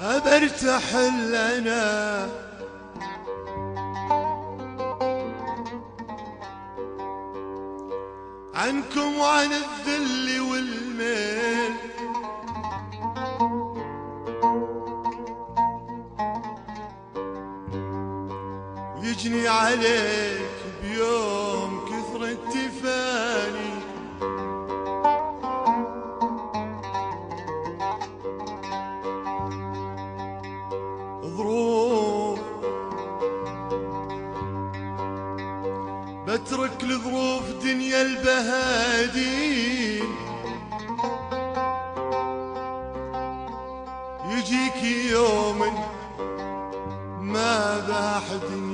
أبرتحل أنا عنكم وعن الذل والميل ويجني عليك بترك لظروف دنيا البهادين يجيك يوم ما يناجيك